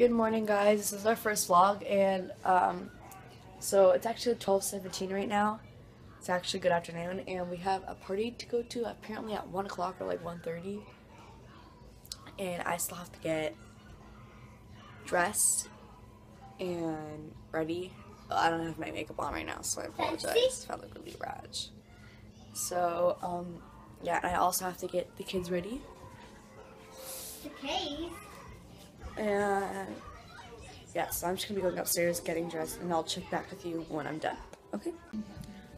Good morning, guys. This is our first vlog, and um, so it's actually 12:17 right now. It's actually good afternoon, and we have a party to go to apparently at one o'clock or like 1:30, and I still have to get dressed and ready. I don't have my makeup on right now, so I apologize if I look really raj. So um, yeah, and I also have to get the kids ready. The. And yeah, so I'm just gonna be going upstairs, getting dressed, and I'll check back with you when I'm done. Okay?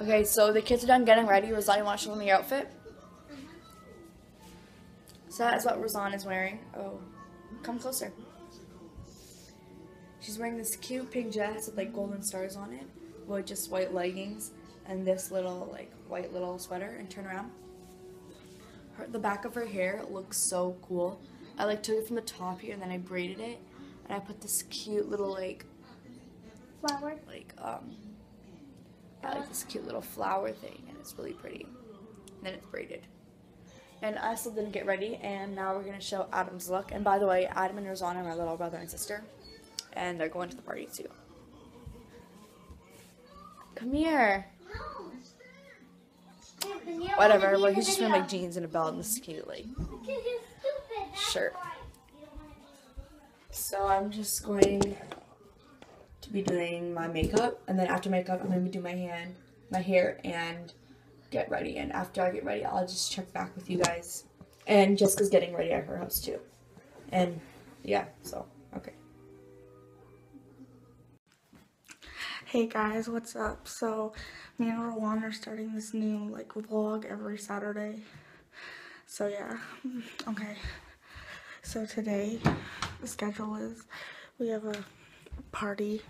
Okay, so the kids are done getting ready. Rosanna, you want to show them your outfit? So that is what Rosanna is wearing. Oh, come closer. She's wearing this cute pink dress with like golden stars on it, with just white leggings and this little like white little sweater. And turn around. Her, the back of her hair looks so cool. I like took it from the top here and then I braided it and I put this cute little like Flower. like um I like this cute little flower thing and it's really pretty. And then it's braided. And I still didn't get ready and now we're gonna show Adam's look. And by the way, Adam and Rosanna are my little brother and sister. And they're going to the party too. Come here. Whatever, well he's just wearing like jeans and a belt and this cute like shirt. So I'm just going to be doing my makeup, and then after makeup, I'm gonna do my hand, my hair, and get ready. And after I get ready, I'll just check back with you guys. And Jessica's getting ready at her house too. And yeah, so okay. Hey guys, what's up? So, me and Rawan are starting this new like vlog every Saturday. So yeah, okay. So today, the schedule is we have a party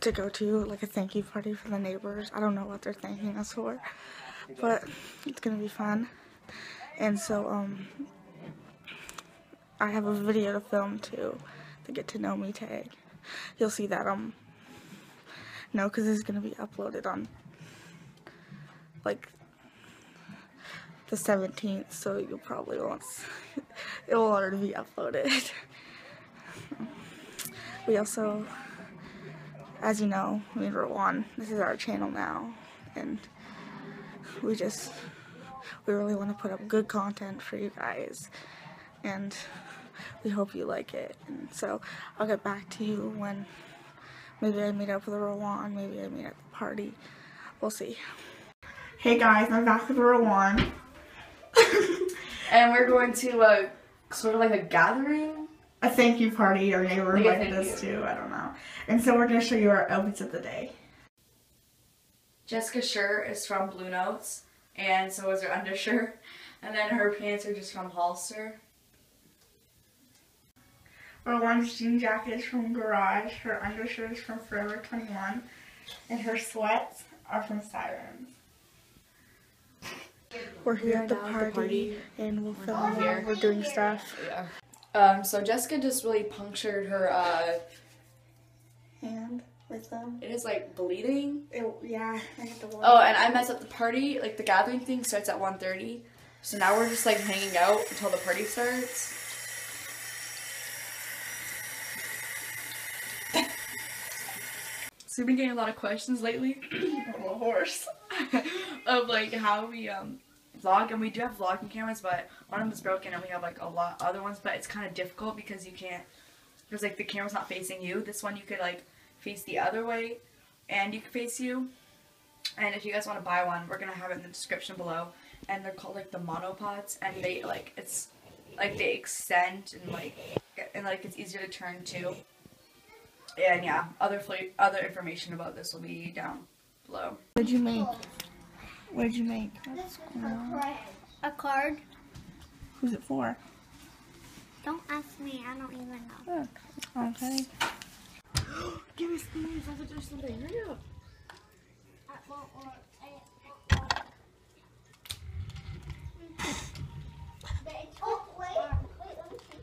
to go to, like a thank you party for the neighbors. I don't know what they're thanking us for, but it's gonna be fun. And so, um, I have a video to film too, the get to know me tag. You'll see that um no, because going to be uploaded on, like, the 17th, so you probably won't, it will already be uploaded. we also, as you know, we are one. This is our channel now, and we just, we really want to put up good content for you guys, and we hope you like it, and so I'll get back to you when Maybe I meet up with Rawan. Maybe I meet at the party. We'll see. Hey guys, I'm back with Rawan. And we're going to uh, sort of like a gathering. A thank you party. Our neighbor Like a invited thank us to. I don't know. And so we're going to show you our outfits of the day. Jessica's shirt is from Bluenotes, and so is her undershirt. And then her pants are just from Hollister. Rawan's jean jacket is from Garage. Her undershirt is from Forever 21. And her sweats are from Sirens. We're here at the now at the party, party. and we'll film here. we're doing stuff. Yeah. Um, so Jessica just really punctured her, uh, And with them. it is like bleeding. It, yeah, I had to. Oh, and I messed up the party, like the gathering thing starts at 1.30. So now we're just like hanging out until the party starts. We've been getting a lot of questions lately I'm a horse. of like how we um vlog and we do have vlogging cameras but one of them is broken and we have like a lot other ones but it's kind of difficult because you can't because like the camera's not facing you. This one you could like face the other way and you can face you. And if you guys want to buy one we're gonna have it in the description below. And they're called like the monopods and they like it's like they extend and like and like it's easier to turn too and yeah other other information about this will be down below What did you make? What did you make? A card. Who's it for? Don't ask me. I don't even know. Oh, okay. Give me some money if I do something. Hurry up. Oh, wait. Wait, let me see.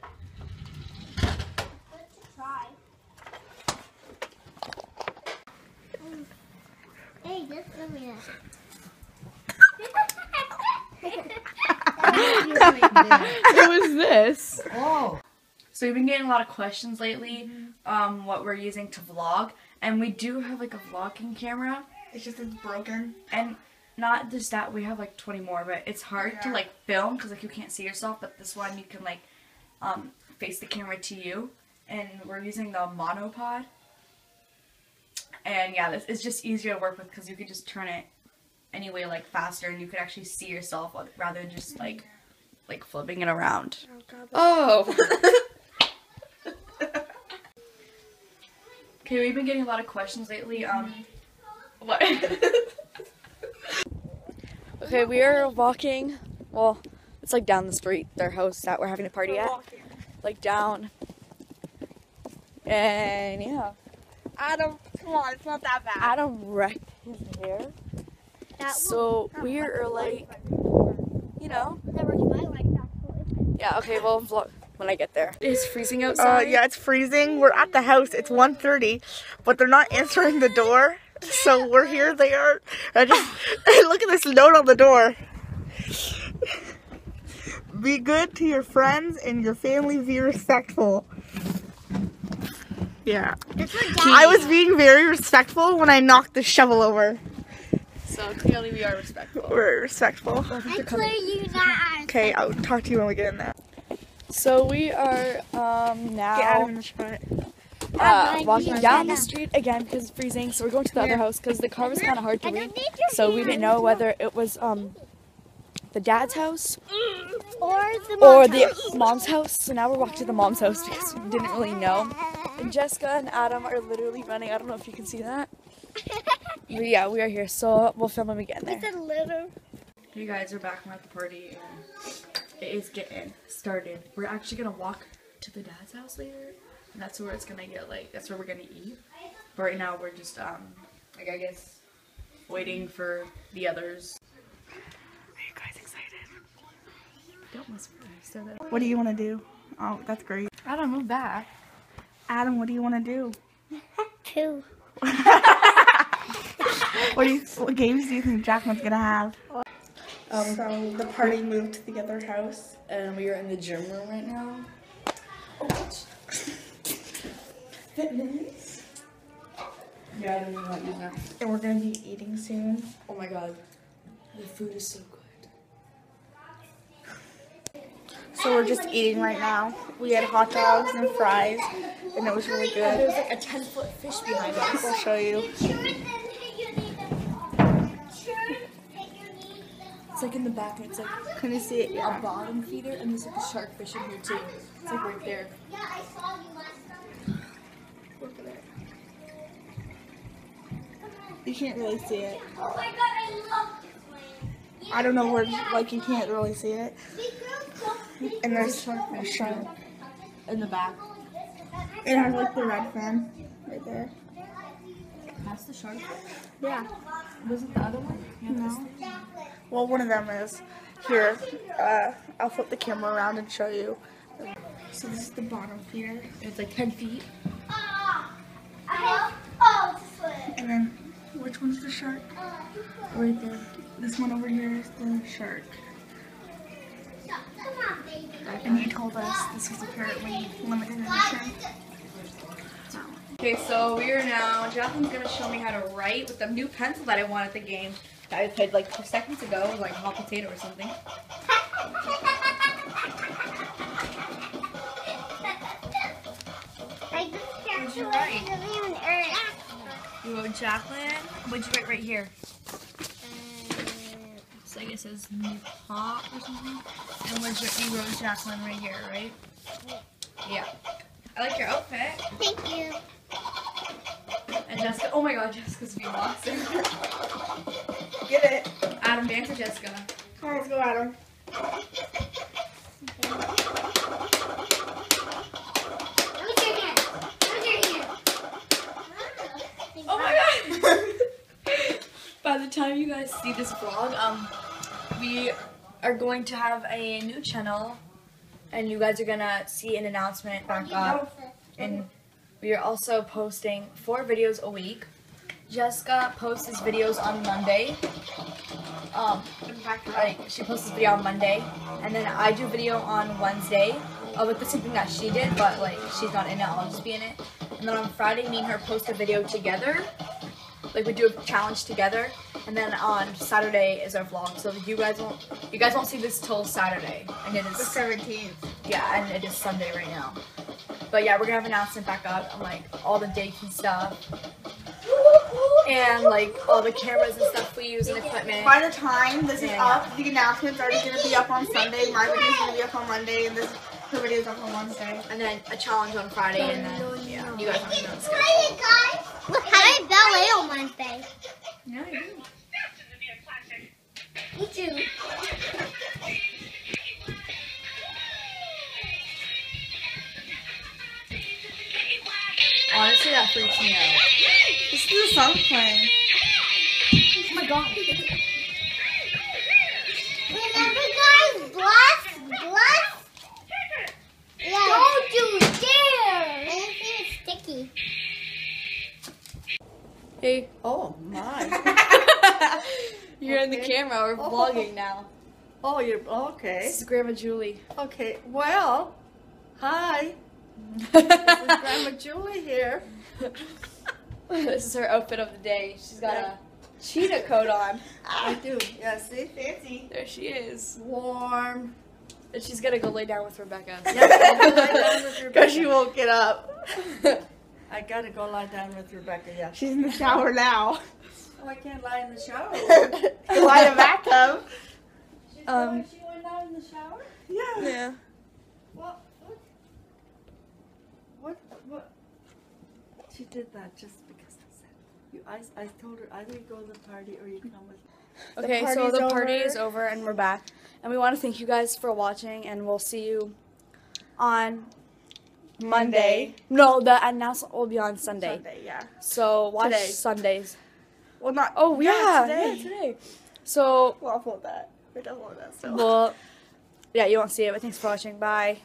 Let's try. Hey, this is was this? Oh, So we've been getting a lot of questions lately, um, what we're using to vlog, and we do have like a vlogging camera, It's just it's broken. and not just that we have like 20 more, but it's hard to like film because like you can't see yourself. But this one you can like um, face the camera to you, and we're using the monopod. And yeah, this is just easier to work with because you can just turn it anyway like faster, and you could actually see yourself rather than just like like flipping it around. Oh god. Oh. okay, we've been getting a lot of questions lately. Um, what? okay, we are walking. Well, it's like down the street, their house that we're having a party at. Like down. And yeah, Adam, come on, it's not that bad. Adam wrecked his hair. That So we are like, you know. That was my light, actually. Yeah. Okay. Well, vlog when I get there. It's freezing Uh, outside. yeah, it's freezing. We're at the house. It's 1.30, but they're not answering the door. So we're here. They are. I just look at this note on the door. Be good to your friends and your family. Be respectful. Yeah. I was being very respectful when I knocked the shovel over. So clearly we are respectful. We're respectful. I clear you not. Okay, I'll talk to you when we get in there. So we are um now Get Adam in the shot. uh, Bye, walking down the street again because it's freezing. So we're going to the other house because the car was kind of hard to I read. So we didn't know whether it was um the dad's house Or the or mom's the house. mom's house. So now we're walking to the mom's house because we didn't really know. And Jessica and Adam are literally running. I don't know if you can see that. But yeah, we are here. So we'll film them again get in there. It's a little. You guys are back from at the party and it is getting started. We're actually gonna walk to the dad's house later, and that's where it's gonna get like that's where we're gonna eat. But right now we're just um like I guess waiting for the others. Are you guys excited? Don't. So that What do you want to do? Oh, that's great. Adam, move back. Adam, what do you want to do? Two. What do you, what games do you think Jacqueline's gonna have? Um, so the party moved to the other house. And we are in the gym room right now. Fitness. Yeah, I don't even want to use that. And we're gonna be eating soon. Oh my god. The food is so good. So we're just eating right now. We had hot dogs and fries, and it was really good. There's like a 10 foot fish behind us. I'll show you. It's like in the back, and it's like Can you see it? a Yeah. bottom feeder, and there's like a shark fish in here too. It's like right there. Yeah, I saw you last time. Look at it. You can't really see it. Oh my god, I love this one. I don't know where, like you can't really see it. And there's a shark. In the back. It has like the red fin right there. That's the shark. Yeah. Wasn't the other one? Yeah, No. Well, one of them is. Here, uh, I'll flip the camera around and show you. So this is the bottom here. It's like 10 feet. I have. This one. And then, which one's the shark? Right there. This one over here is the shark. Come on, baby. And he told us this is apparently limited edition. Okay, so we are now. Jacqueline's gonna show me how to write with the new pencil that I won at the game that I played like two seconds ago, It was like hot potato or something. I just can't do it. It doesn't even earn. You wrote Jacqueline. What'd you write right here? Uh, so I guess it says new pop or something. And what'd you, you wrote Jacqueline right here, right? Yeah. I like your outfit. Thank you. And Jessica. Oh my God, Jessica's being awesome. Get it. Adam, dance with Jessica. Come on, let's go, Adam. Let me see your hand. Let me see your hand. Oh my god! By the time you guys see this vlog, um, we are going to have a new channel, and you guys are gonna see an announcement back up. And we are also posting four videos a week. Jessica posts his videos on Monday. Um, like she posts his video on Monday, and then I do video on Wednesday, of like the same thing that she did, but like she's not in it. I'll just be in it. And then on Friday, me and her post a video together. Like we do a challenge together, and then on Saturday is our vlog. So you guys won't you guys won't see this till Saturday, and it is The 17th. yeah, and it is Sunday right now. But yeah, we're gonna have an announcement back up on like all the dates and stuff, and like all the cameras and stuff we use and equipment. By the time this is Yeah. up, the announcement's already gonna be up on Sunday. My video's gonna be up on Monday, and this her video's up on Wednesday. and then a challenge on Friday, and then yeah, you guys have to know the schedule. Hi, guys. Look, I have ballet on Wednesday. Yeah, you do. Me too. Honestly, that freaks me out. This is the song playing. Oh my god. Remember, guys, bless, bless. Yeah. Don't you dare! Anything sticky. Hey, Oh my. You're in the Okay. camera. We're Oh. vlogging now. Oh, you're okay. This is Grandma Julie. Okay. Well, hi. This is Grandma Julie here. this is her outfit of the day. She's got a cheetah coat on. I do. Yeah, see? Fancy. There she is. Warm. And she's gonna go lay down with Rebecca. Yeah, I'm down with Rebecca. Because she won't get up. I gotta go lie down with Rebecca. Yeah. She's in the shower now. Oh, I can't lie in the shower. Lie in the bathtub. She's Um, she went out in the shower. Yeah. yeah. What? What? What? What? She did that just because I said. You, I, I told her either you go to the party or you come with. me. Okay, so party's the party is over and we're back. And we want to thank you guys for watching and we'll see you on Monday. No, the announcement will be on Sunday. Sunday, yeah. So watch Today. Sundays. Well, not. Oh yeah, yeah, today. yeah, today. So Well, I'll hold that. We don't hold that still. well, yeah, you won't see it. But thanks for watching. Bye.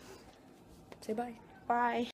Say bye. Bye.